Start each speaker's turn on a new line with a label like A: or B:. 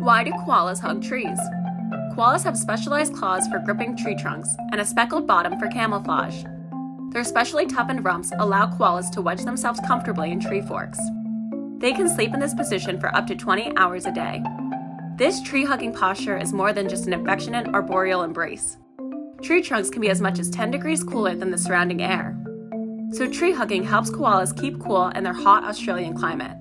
A: Why do koalas hug trees? Koalas have specialized claws for gripping tree trunks and a speckled bottom for camouflage. Their specially toughened rumps allow koalas to wedge themselves comfortably in tree forks. They can sleep in this position for up to 20 hours a day. This tree hugging posture is more than just an affectionate arboreal embrace. Tree trunks can be as much as 10 degrees cooler than the surrounding air. So, tree hugging helps koalas keep cool in their hot Australian climate.